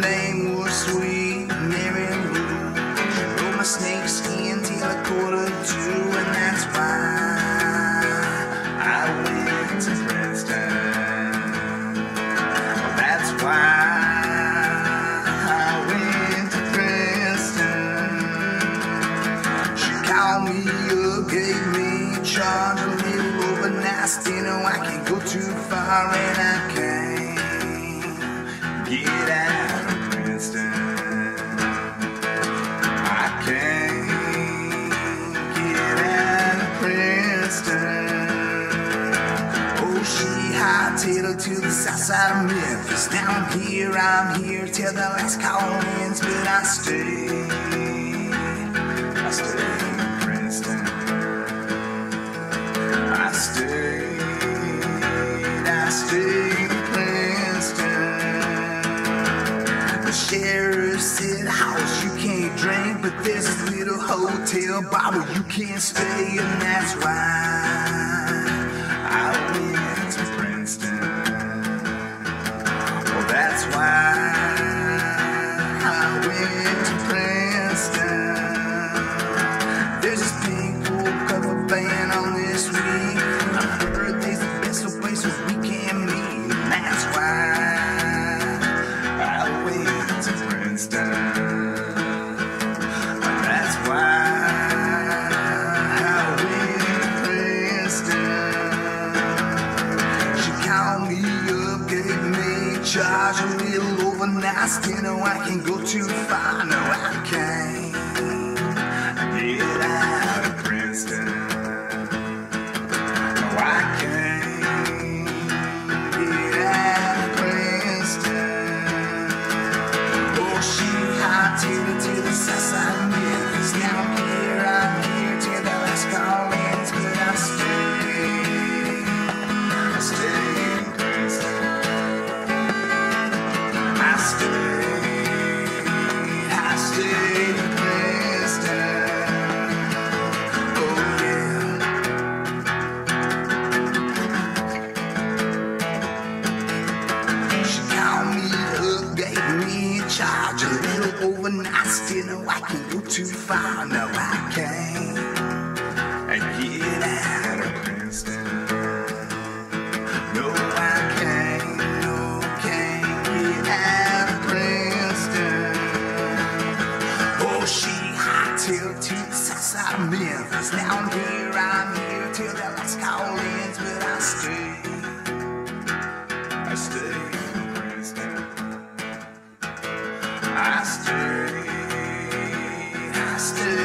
Name was Sweet Mary Lou. She rode my snake skin till a quarter two, and that's why I went to Princeton. That's why I went to Princeton. She called me up, gave me. No, oh, I can't go too far, and I can't get out Oh, she hightailed to the south side of Memphis. Down here, I'm here till the last call ends, but I stay. I stay The sheriff said, Hoss, you can't drink, but there's this little hotel bar where you can't stay, and that's why charge a little over nasty. No, I can't go too far. No, I can't get me a little over nasty. No, I can't go too far. No, I can't. Get out of Princeton. No, I can't. No, can't get out Princeton. Oh, she hightailed to the south of Memphis. I'm here, I'm here till the last call ends, Stay.